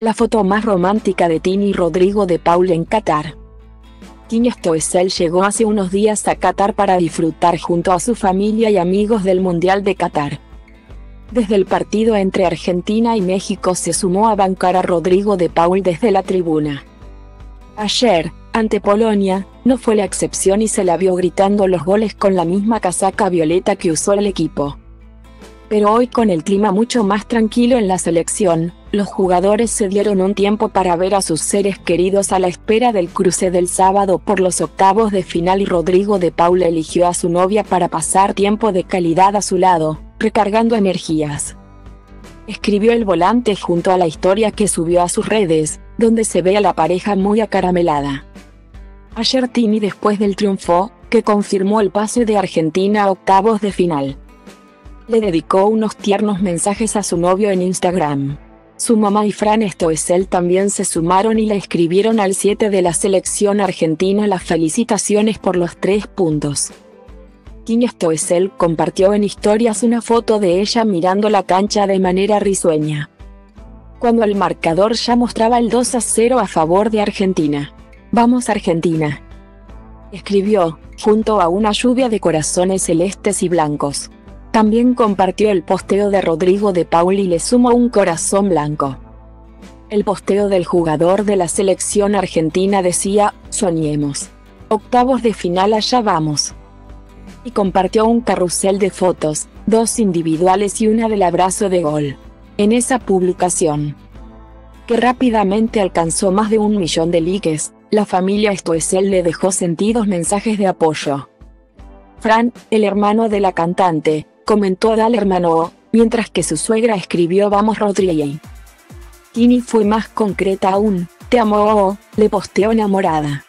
La foto más romántica de Tini Rodrigo de Paul en Qatar. Tini Stoessel llegó hace unos días a Qatar para disfrutar junto a su familia y amigos del Mundial de Qatar. Desde el partido entre Argentina y México se sumó a bancar a Rodrigo de Paul desde la tribuna. Ayer, ante Polonia, no fue la excepción y se la vio gritando los goles con la misma casaca violeta que usó el equipo. Pero hoy con el clima mucho más tranquilo en la selección, los jugadores se dieron un tiempo para ver a sus seres queridos a la espera del cruce del sábado por los octavos de final y Rodrigo de Paula eligió a su novia para pasar tiempo de calidad a su lado, recargando energías. Escribió el volante junto a la historia que subió a sus redes, donde se ve a la pareja muy acaramelada. Ayer Tini después del triunfo, que confirmó el pase de Argentina a octavos de final. Le dedicó unos tiernos mensajes a su novio en Instagram. Su mamá y Fran Stoessel también se sumaron y le escribieron al 7 de la selección argentina las felicitaciones por los tres puntos. Tini Stoessel compartió en historias una foto de ella mirando la cancha de manera risueña. Cuando el marcador ya mostraba el 2 a 0 a favor de Argentina. Vamos Argentina. Escribió, junto a una lluvia de corazones celestes y blancos. También compartió el posteo de Rodrigo de Paul y le sumó un corazón blanco. El posteo del jugador de la selección argentina decía, soñemos. Octavos de final allá vamos. Y compartió un carrusel de fotos, dos individuales y una del abrazo de gol. En esa publicación, que rápidamente alcanzó más de un millón de likes, la familia Stoessel le dejó sentidos mensajes de apoyo. Fran, el hermano de la cantante, comentó Dal hermano, mientras que su suegra escribió Vamos Rodríguez. Tini fue más concreta aún, te amo, le posteó enamorada.